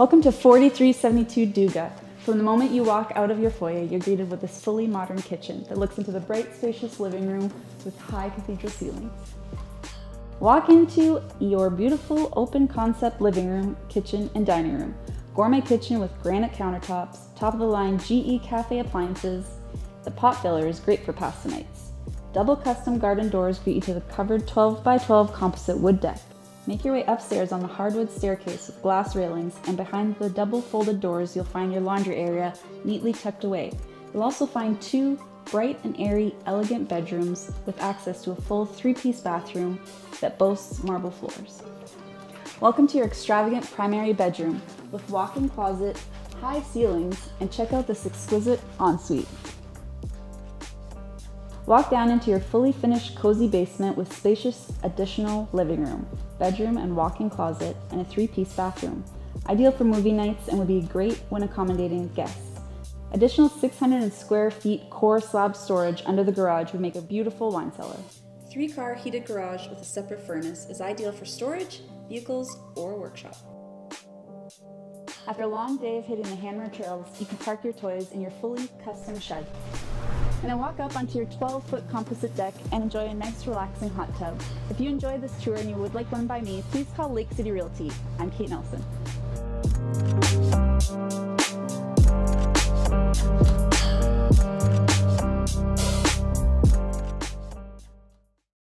Welcome to 4372 Duga. From the moment you walk out of your foyer, you're greeted with this fully modern kitchen that looks into the bright, spacious living room with high cathedral ceilings. Walk into your beautiful open concept living room, kitchen, and dining room. Gourmet kitchen with granite countertops, top of the line GE Cafe appliances. The pot filler is great for pasta nights. Double custom garden doors greet you to the covered 12 by 12 composite wood deck. Make your way upstairs on the hardwood staircase with glass railings, and behind the double folded doors, you'll find your laundry area neatly tucked away. You'll also find two bright and airy, elegant bedrooms with access to a full three piece bathroom that boasts marble floors. Welcome to your extravagant primary bedroom with walk in closet, high ceilings, and check out this exquisite ensuite. Walk down into your fully finished cozy basement with spacious additional living room, bedroom, and walk in closet, and a three piece bathroom. Ideal for movie nights and would be great when accommodating guests. Additional 600 square feet core slab storage under the garage would make a beautiful wine cellar. Three car heated garage with a separate furnace is ideal for storage, vehicles, or workshop. After a long day of hitting the Hanmer trails, you can park your toys in your fully custom shed. And then walk up onto your 12 foot composite deck and enjoy a nice relaxing hot tub. If you enjoyed this tour and you would like one by me, please call Lake City Realty. I'm Kate Nelson.